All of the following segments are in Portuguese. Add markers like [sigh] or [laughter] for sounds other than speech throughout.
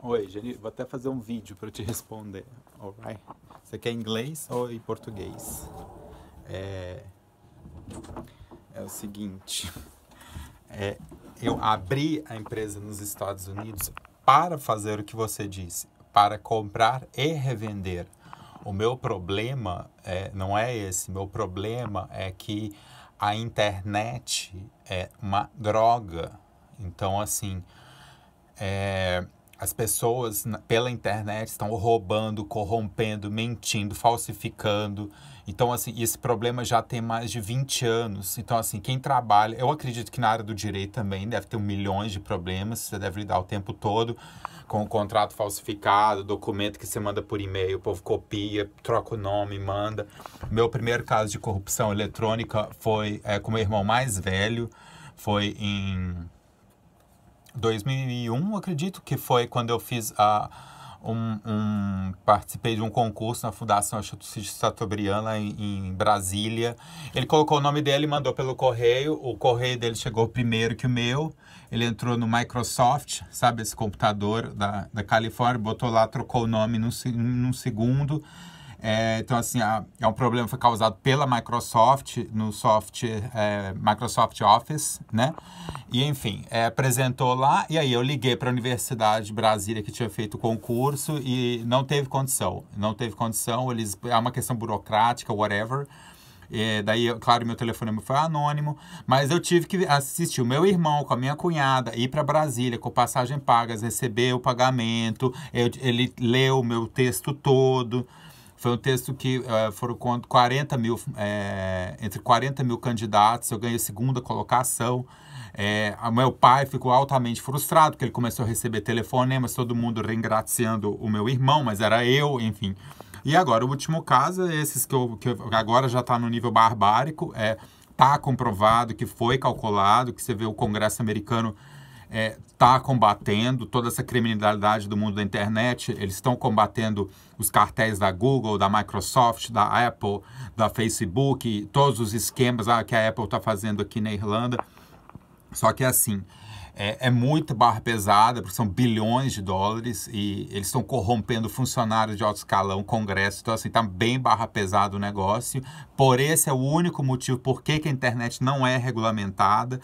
Oi, Jenny, vou até fazer um vídeo para te responder, alright? Você quer inglês ou em português? É, é o seguinte, é, eu abri a empresa nos Estados Unidos para fazer o que você disse, para comprar e revender. O meu problema é, não é esse, meu problema é que a internet é uma droga. Então, assim, é, as pessoas pela internet estão roubando, corrompendo, mentindo, falsificando. Então, assim, esse problema já tem mais de 20 anos. Então, assim, quem trabalha, eu acredito que na área do direito também deve ter milhões de problemas, você deve lidar o tempo todo com o contrato falsificado, documento que você manda por e-mail, o povo copia, troca o nome, manda. Meu primeiro caso de corrupção eletrônica foi é, com meu irmão mais velho, foi em 2001, acredito que foi quando eu fiz a. Um, um, participei de um concurso na Fundação Chateaubriand em, em Brasília. Ele colocou o nome dele e mandou pelo correio. O correio dele chegou primeiro que o meu. Ele entrou no Microsoft, sabe, esse computador da, da Califórnia, botou lá, trocou o nome num, num segundo. É, então, assim, a, é um problema que foi causado pela Microsoft no software é, Microsoft Office, né? E, enfim, é, apresentou lá e aí eu liguei para a Universidade de Brasília que tinha feito o concurso e não teve condição. Não teve condição, eles, é uma questão burocrática, whatever. E daí, claro, meu telefone foi anônimo, mas eu tive que assistir o meu irmão com a minha cunhada, ir para Brasília com passagem pagas, receber o pagamento, eu, ele leu o meu texto todo. Foi um texto que uh, foram 40 mil, é, entre 40 mil candidatos, eu ganhei segunda colocação. É, meu pai ficou altamente frustrado, porque ele começou a receber telefonemas, todo mundo reingraciando o meu irmão, mas era eu, enfim. E agora, o último caso, esses que, eu, que agora já está no nível barbárico, é, tá comprovado que foi calculado, que você vê o Congresso americano está é, tá combatendo toda essa criminalidade do mundo da internet. Eles estão combatendo os cartéis da Google, da Microsoft, da Apple, da Facebook, todos os esquemas ah, que a Apple está fazendo aqui na Irlanda. Só que assim, é, é muito barra pesada, porque são bilhões de dólares e eles estão corrompendo funcionários de alto escalão, congresso, então assim, tá bem barra pesado o negócio. Por esse é o único motivo por que, que a internet não é regulamentada.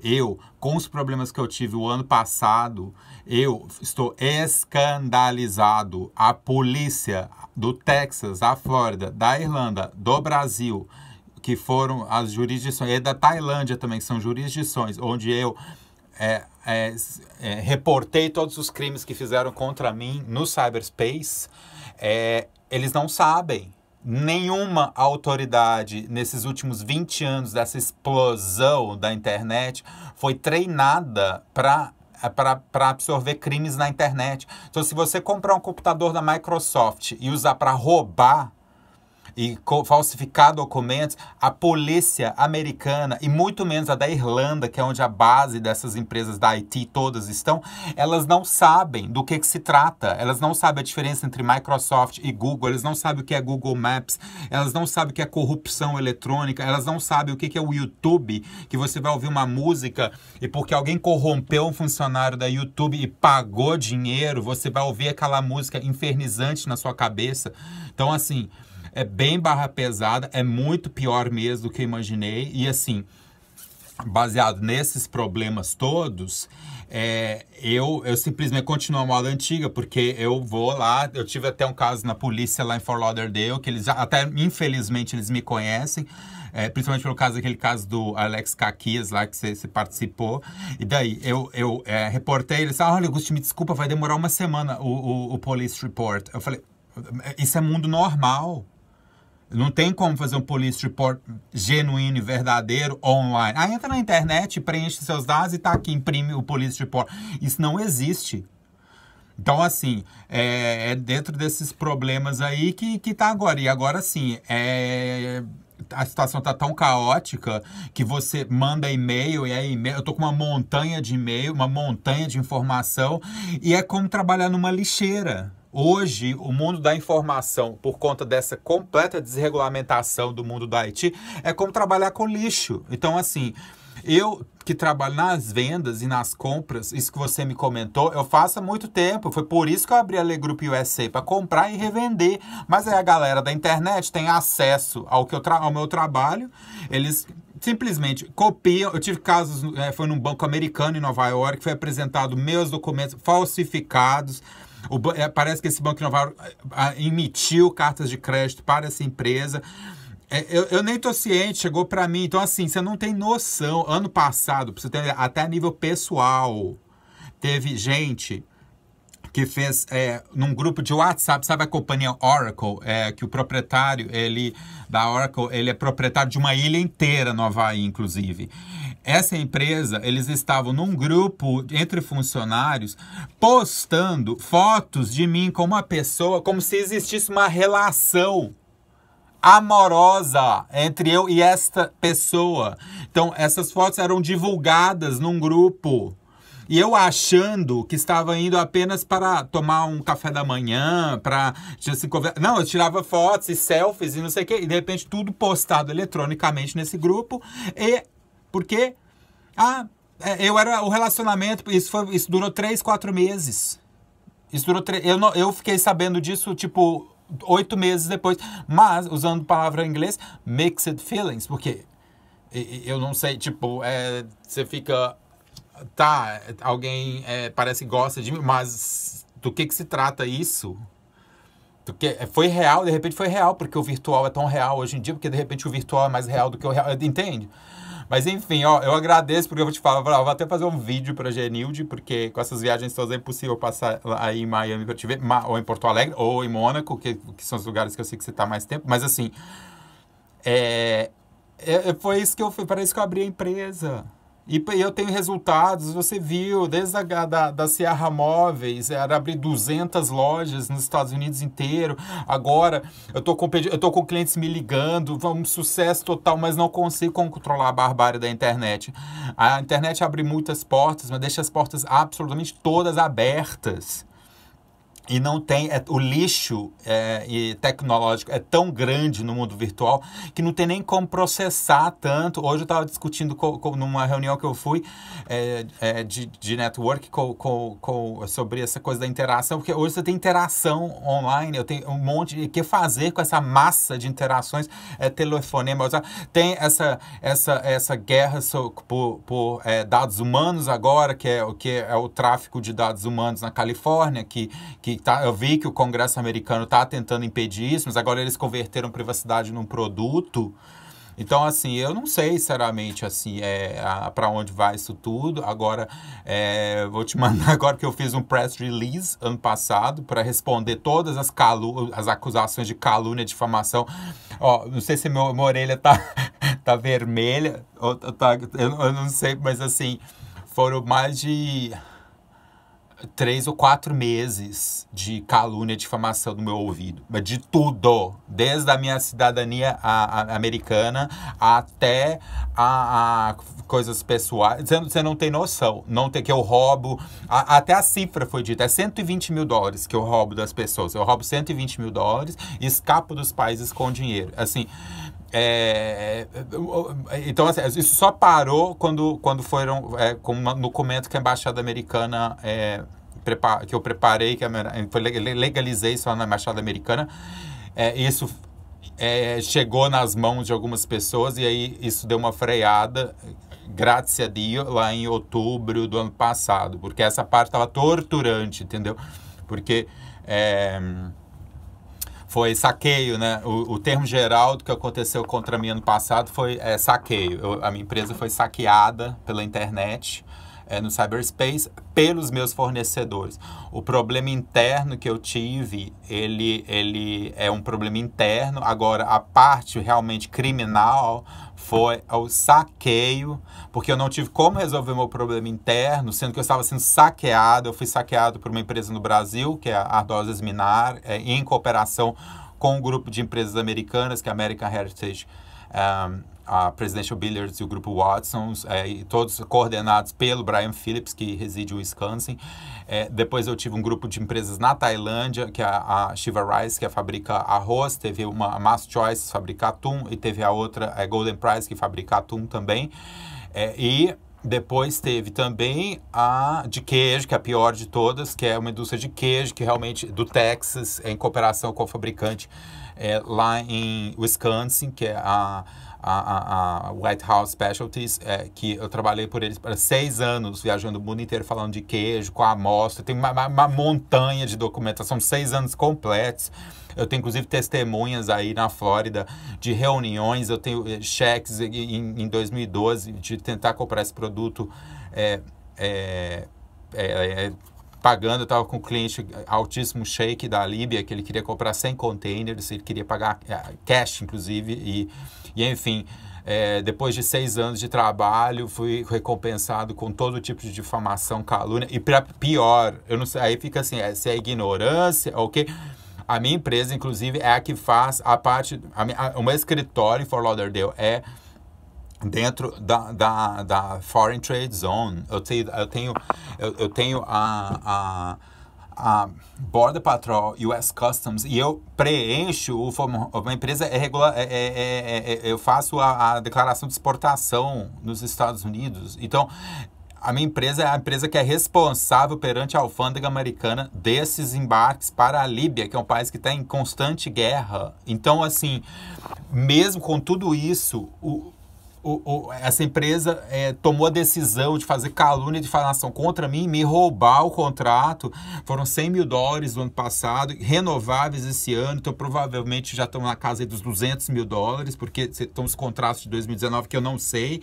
Eu, com os problemas que eu tive o ano passado, eu estou escandalizado. A polícia do Texas, da Flórida, da Irlanda, do Brasil, que foram as jurisdições, e da Tailândia também, que são jurisdições onde eu é, é, é, reportei todos os crimes que fizeram contra mim no cyberspace, é, eles não sabem. Nenhuma autoridade nesses últimos 20 anos dessa explosão da internet foi treinada para para absorver crimes na internet. Então, se você comprar um computador da Microsoft e usar para roubar e falsificar documentos, a polícia americana e muito menos a da Irlanda, que é onde a base dessas empresas da IT todas estão, elas não sabem do que, que se trata. Elas não sabem a diferença entre Microsoft e Google, elas não sabem o que é Google Maps, elas não sabem o que é corrupção eletrônica, elas não sabem o que é o YouTube, que você vai ouvir uma música e porque alguém corrompeu um funcionário da YouTube e pagou dinheiro, você vai ouvir aquela música infernizante na sua cabeça. Então, assim, é bem barra pesada, é muito pior mesmo do que eu imaginei. E assim, baseado nesses problemas todos, é, eu, eu simplesmente continuo a moda antiga, porque eu vou lá, eu tive até um caso na polícia lá em Fort Lauderdale, que eles até, infelizmente, eles me conhecem, é, principalmente pelo caso daquele caso do Alex Caquias lá, que você participou. E daí, eu, eu é, reportei, eles falaram, olha, Augusto, me desculpa, vai demorar uma semana o, o, o police report. Eu falei, isso é mundo normal. Não tem como fazer um police report genuíno e verdadeiro online. Ah, entra na internet, preenche seus dados e tá aqui, imprime o police report. Isso não existe. Então, assim, é, é dentro desses problemas aí que, que tá agora. E agora, sim, é, a situação tá tão caótica que você manda e-mail e é. Eu tô com uma montanha de e-mail, uma montanha de informação, e é como trabalhar numa lixeira. Hoje, o mundo da informação, por conta dessa completa desregulamentação do mundo da IT, é como trabalhar com lixo. Então, assim, Eu que trabalho nas vendas e nas compras, isso que você me comentou, eu faço há muito tempo. Foi por isso que eu abri a Le Group USA, para comprar e revender. Mas aí a galera da internet tem acesso ao, que eu ao meu trabalho, eles simplesmente copiam. Eu tive casos, é, foi num banco americano em Nova York, foi apresentado meus documentos falsificados. O, é, parece que esse banco de Nova York emitiu cartas de crédito para essa empresa. É, eu, eu, nem tô ciente, chegou para mim. Então, assim, você não tem noção. Ano passado, pra você ter, até a nível pessoal, teve gente que fez é, num grupo de WhatsApp, sabe a companhia Oracle, é, que o proprietário, ele da Oracle, ele é proprietário de uma ilha inteira no Havaí, inclusive. Essa empresa, eles estavam num grupo entre funcionários postando fotos de mim com uma pessoa, como se existisse uma relação amorosa entre eu e esta pessoa. Então, essas fotos eram divulgadas num grupo. E eu achando que estava indo apenas para tomar um café da manhã, para se conversar. Não, eu tirava fotos e selfies e não sei o quê. E de repente tudo postado eletronicamente nesse grupo. E porque ah, é, eu era o relacionamento, isso, foi, isso durou três, quatro meses. Isso durou três. Eu, eu fiquei sabendo disso, tipo, oito meses depois. Mas, usando palavra em inglês, mixed feelings, porque eu não sei, tipo, é, você fica. Tá, alguém é, parece que gosta de mim, mas do que que se trata isso? Porque foi real, de repente foi real, porque o virtual é tão real hoje em dia, porque de repente o virtual é mais real do que o real, entende? Mas enfim, ó, eu agradeço porque eu vou te falar, vou até fazer um vídeo pra Genilde, porque com essas viagens todas é impossível passar aí em Miami pra te ver, ou em Porto Alegre, ou em Mônaco, que, que são os lugares que eu sei que você tá mais tempo. Mas assim, é, é, foi isso que eu fui, para isso que eu abri a empresa. E eu tenho resultados, você viu, desde a da, da Sierra Móveis, era abrir 200 lojas nos Estados Unidos inteiro. Agora, eu tô com, eu tô com clientes me ligando, um sucesso total, mas não consigo controlar a barbárie da internet. A internet abre muitas portas, mas deixa as portas absolutamente todas abertas e não tem é, o lixo é, tecnológico é tão grande no mundo virtual que não tem nem como processar tanto. Hoje eu estava discutindo com, com, numa reunião que eu fui é, é, de, de network com, com, com, sobre essa coisa da interação, porque hoje você tem interação online, eu tenho um monte de que fazer com essa massa de interações, é, telefonema, tem essa, essa, essa guerra so, por, por é, dados humanos agora, que é, que é o tráfico de dados humanos na Califórnia, que, que tá, eu vi que o Congresso americano está tentando impedir isso, mas agora eles converteram privacidade num produto. Então, assim, eu não sei, sinceramente, assim, é, para onde vai isso tudo. Agora, é, vou te [laughs] mandar agora que eu fiz um press release ano passado para responder todas as, calu as acusações de calúnia, difamação. Ó, não sei se meu, minha orelha tá, [laughs] tá vermelha, ou tá, eu, eu não sei, mas assim, foram mais de três ou quatro meses de calúnia difamação no meu ouvido. De tudo. Desde a minha cidadania a, a, americana até a, a, coisas pessoais. Você, você não tem noção. Não tem que eu roubo. até a cifra foi dita. É 120 mil dólares que eu roubo das pessoas. Eu roubo 120 mil dólares e escapo dos países com dinheiro. Assim. É, então, assim, isso só parou quando, quando foram, é, no documento que a Embaixada Americana, é, que eu preparei, que foi, legalizei isso na Embaixada Americana, é, isso é, chegou nas mãos de algumas pessoas e aí isso deu uma freada, graças a Deus, lá em outubro do ano passado, porque essa parte estava torturante, entendeu? Porque... É, foi saqueio, né? O, o, termo geral do que aconteceu contra mim ano passado foi é, saqueio. Eu, a minha empresa foi saqueada pela internet é, no cyberspace pelos meus fornecedores. O problema interno que eu tive, ele, ele é um problema interno. Agora, a parte realmente criminal foi o saqueio, porque eu não tive como resolver meu problema interno, sendo que eu estava sendo saqueado. Eu fui saqueado por uma empresa no Brasil, que é a Ardosas Minar, é, em cooperação com um grupo de empresas americanas, que é a American Heritage. Um, a Presidential Billiards e o grupo Watsons, é, todos coordenados pelo Brian Phillips, que reside em Wisconsin. É, depois eu tive um grupo de empresas na Tailândia, que é a, a Shiva Rice, que é fabrica arroz, teve uma Mass Choice, fabrica atum, e teve a outra, a Golden Prize, que fabrica atum também. É, e depois teve também a de queijo, que é a pior de todas, que é uma indústria de queijo, que realmente do Texas, em cooperação com o fabricante é, lá em Wisconsin, que é a, a, a, White House Specialties, é, que eu trabalhei por eles para seis anos, viajando o mundo inteiro falando de queijo, com a amostra. Tem uma, uma montanha de documentação, seis anos completos. Eu tenho, inclusive, testemunhas aí na Flórida de reuniões. Eu tenho eh, cheques em, em 2012 de tentar comprar esse produto é, é, é, pagando. Eu estava com um cliente altíssimo shake da Líbia, que ele queria comprar 100 containers, ele queria pagar cash, inclusive, e, e enfim. É, depois de seis anos de trabalho, fui recompensado com todo tipo de difamação, calúnia. E para pior, eu não sei, aí fica assim, é, se é ignorância, ok? A minha empresa, inclusive, é a que faz a parte. A a, o meu escritório em Fort Lauderdale é dentro da, da, da Foreign Trade Zone. Eu tenho, eu tenho, eu, tenho a, a a Border Patrol, US Customs, e eu preencho, o, uma empresa é regular, é, é, é, é, eu faço a, a, declaração de exportação nos Estados Unidos. Então, a minha empresa é a empresa que é responsável perante a alfândega americana desses embarques para a Líbia, que é um país que está em constante guerra. Então, assim, mesmo com tudo isso, o, o, o, essa empresa é, tomou a decisão de fazer calúnia de difamação contra mim, me roubar o contrato. Foram 100 mil dólares no ano passado, renováveis esse ano, então provavelmente já estão na casa dos 200 mil dólares, porque estão os contratos de 2019 que eu não sei.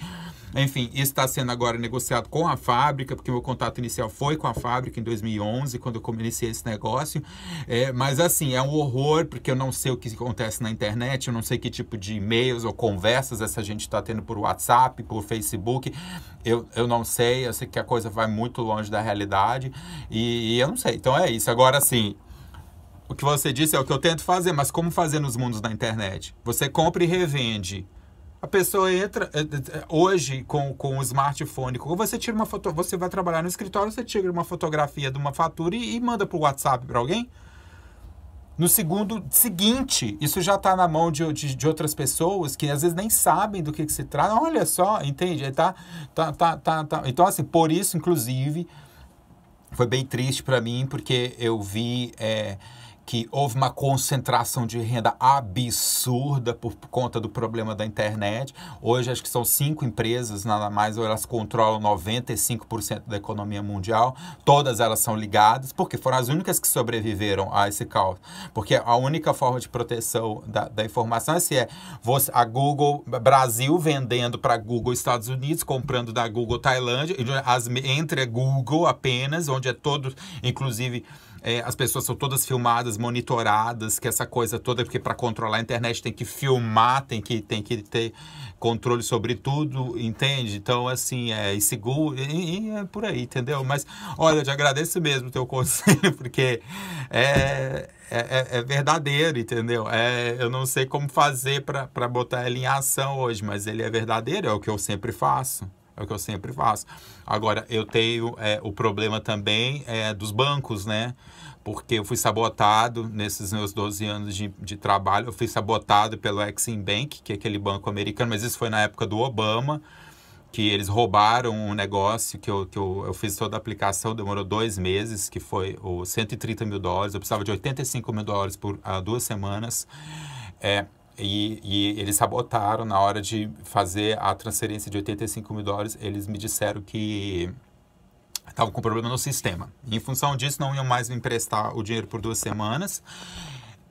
Enfim, isso está sendo agora negociado com a fábrica, porque meu contato inicial foi com a fábrica em 2011, quando eu iniciei esse negócio. É, mas, assim, é um horror, porque eu não sei o que acontece na internet, eu não sei que tipo de e-mails ou conversas essa gente está tendo por WhatsApp, por Facebook. Eu, eu não sei, eu sei que a coisa vai muito longe da realidade e, e eu não sei. Então é isso. Agora, assim, o que você disse é o que eu tento fazer, mas como fazer nos mundos da internet? Você compra e revende. A pessoa entra é, hoje com, com o smartphone, você tira uma foto, você vai trabalhar no escritório, você tira uma fotografia de uma fatura e, e manda para o WhatsApp para alguém. No segundo seguinte, isso já está na mão de, de, de, outras pessoas que às vezes nem sabem do que, que se trata. Olha só, entende? Tá, tá, tá, tá, tá. Então, assim, por isso, inclusive, foi bem triste para mim, porque eu vi. É, que houve uma concentração de renda absurda por conta do problema da internet. Hoje acho que são cinco empresas, nada mais, elas controlam 95% da economia mundial. Todas elas são ligadas, porque foram as únicas que sobreviveram a esse caos. Porque a única forma de proteção da, da informação é se é você, a Google Brasil vendendo para Google Estados Unidos, comprando da Google Tailândia, as, entre Google apenas, onde é todo, inclusive é, as pessoas são todas filmadas, monitoradas, que essa coisa toda, porque para controlar a internet tem que filmar, tem que, tem que ter controle sobre tudo, entende? Então, assim, é inseguro e, e é por aí, entendeu? Mas, olha, eu te agradeço mesmo o teu [laughs] conselho, porque é, é, é, é verdadeiro, entendeu? É, eu não sei como fazer para botar ele em ação hoje, mas ele é verdadeiro, é o que eu sempre faço. É o que eu sempre faço. Agora, eu tenho é, o problema também é, dos bancos, né? porque eu fui sabotado nesses meus 12 anos de, de trabalho. Eu fui sabotado pelo Exim Bank, que é aquele banco americano, mas isso foi na época do Obama, que eles roubaram um negócio que eu, que eu, eu fiz toda a aplicação, demorou dois meses, que foi os 130 mil dólares. Eu precisava de 85 mil dólares por uh, duas semanas. É, e, e, eles sabotaram na hora de fazer a transferência de 85 mil dólares. Eles me disseram que estavam com problema no sistema. em função disso, não iam mais me emprestar o dinheiro por duas semanas.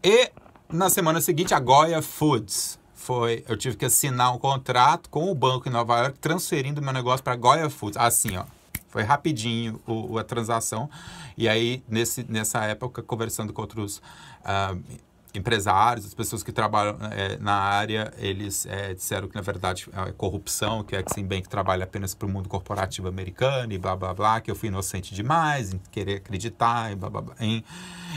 E na semana seguinte, a Goya Foods foi. Eu tive que assinar um contrato com o banco em Nova York, transferindo meu negócio para Goya Foods. Assim, ó. Foi rapidinho o, a transação. E aí, nesse, nessa época, conversando com outros. Uh, empresários, as pessoas que trabalham é, na área, eles é, disseram que, na verdade, é corrupção, que a Exim Bank trabalha apenas para o mundo corporativo americano e blá, blá, blá, que eu fui inocente demais em querer acreditar e blá, blá, blá. Em...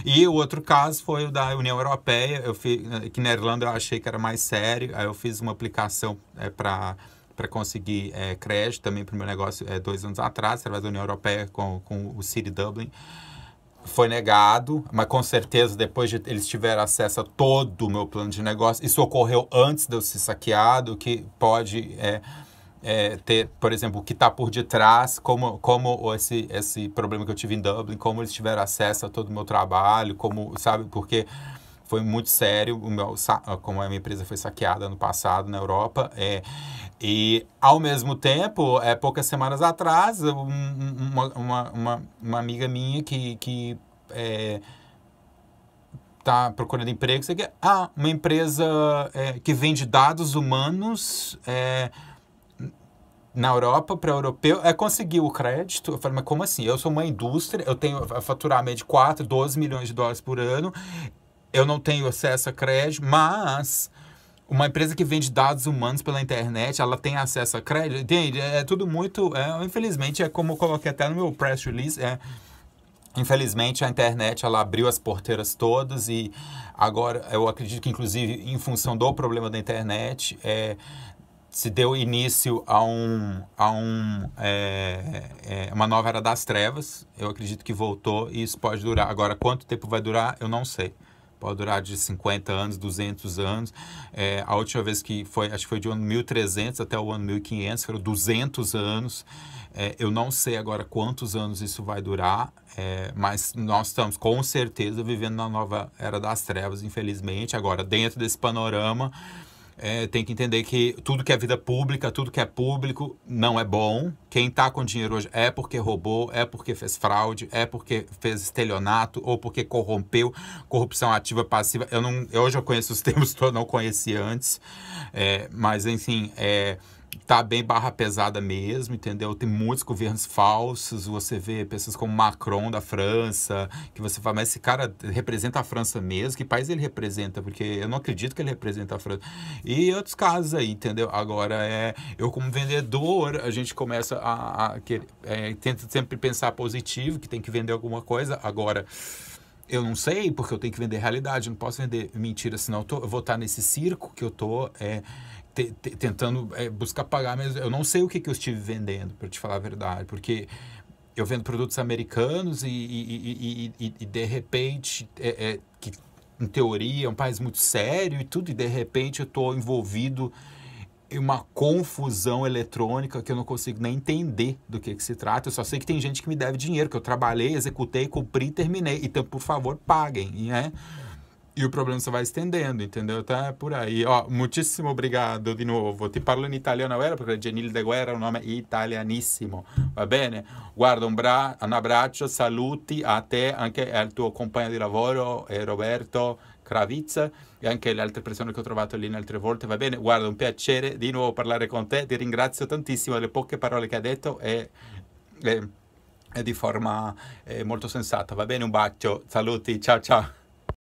E o outro caso foi o da União Europeia, eu fiz, que na Irlanda eu achei que era mais sério, aí eu fiz uma aplicação é, para para conseguir é, crédito também para o meu negócio é, dois anos atrás, através da União Europeia com, com o City Dublin foi negado, mas com certeza depois de eles tiveram acesso a todo o meu plano de negócio, isso ocorreu antes de eu ser saqueado, que pode é, é, ter, por exemplo, o que está por detrás, como, como esse, esse problema que eu tive em Dublin, como eles tiveram acesso a todo o meu trabalho, como, sabe, porque foi muito sério, meu, como a minha empresa foi saqueada no passado na Europa, é, e ao mesmo tempo, é, poucas semanas atrás, uma, uma, uma, uma amiga minha que, que é, tá procurando emprego, você quer, ah, uma empresa é, que vende dados humanos é, na Europa para europeu é conseguir o crédito. Eu falei, mas como assim? Eu sou uma indústria, eu tenho a faturamento de 4, 12 milhões de dólares por ano, eu não tenho acesso a crédito, mas uma empresa que vende dados humanos pela internet, ela tem acesso a crédito. Entende? É tudo muito. É, infelizmente, é como eu coloquei até no meu press release. É, infelizmente, a internet ela abriu as porteiras todas e agora eu acredito que, inclusive, em função do problema da internet, é, se deu início a, um, a um, é, é, uma nova era das trevas. Eu acredito que voltou e isso pode durar. Agora, quanto tempo vai durar, eu não sei. Pode durar de 50 anos, 200 anos. É, a última vez que foi, acho que foi de ano 1300 até o ano 1500, foram 200 anos. É, eu não sei agora quantos anos isso vai durar, é, mas nós estamos com certeza vivendo na nova era das trevas, infelizmente. Agora, dentro desse panorama, é, tem que entender que tudo que é vida pública, tudo que é público, não é bom. Quem está com dinheiro hoje é porque roubou, é porque fez fraude, é porque fez estelionato ou porque corrompeu, corrupção ativa, passiva. Eu não, hoje eu conheço os [laughs] termos que eu não conhecia antes, é, mas enfim, é, tá bem barra pesada mesmo, entendeu? Tem muitos governos falsos, você vê pessoas como Macron da França, que você fala, mas esse cara representa a França mesmo? Que país ele representa? Porque eu não acredito que ele representa a França. E outros casos aí, entendeu? Agora, é, eu como vendedor, a gente começa a, a querer, é, tenta sempre pensar positivo, que tem que vender alguma coisa. Agora, eu não sei, porque eu tenho que vender realidade, eu não posso vender mentira, senão eu, tô, eu vou estar nesse circo que eu tô... É, te, te, tentando é, buscar pagar mesmo. Eu não sei o que, que eu estive vendendo, para te falar a verdade, porque eu vendo produtos americanos e, e, e, e de repente, é, é, que em teoria é um país muito sério e tudo, e de repente eu estou envolvido em uma confusão eletrônica que eu não consigo nem entender do que, que se trata. Eu só sei que tem gente que me deve dinheiro, que eu trabalhei, executei, cumpri, terminei. Então, por favor, paguem, né? E o problema só vai estendendo, entendeu? Tá por aí. Ó, muitíssimo obrigado di nuovo. Ti parlo in italiano, vero? Perché Genil de Guerra è un nome italianissimo, va bene? Guarda, un, bra- un abbraccio, saluti a te, anche al tuo compagno di lavoro, eh, Roberto Kravitz, e anche le altre persone che ho trovato lì in altre volte, va bene? Guarda, un piacere di nuovo parlare con te, ti ringrazio tantissimo delle poche parole che hai detto e... e, e di forma eh, molto sensata, va bene? Un bacio, saluti, ciao ciao!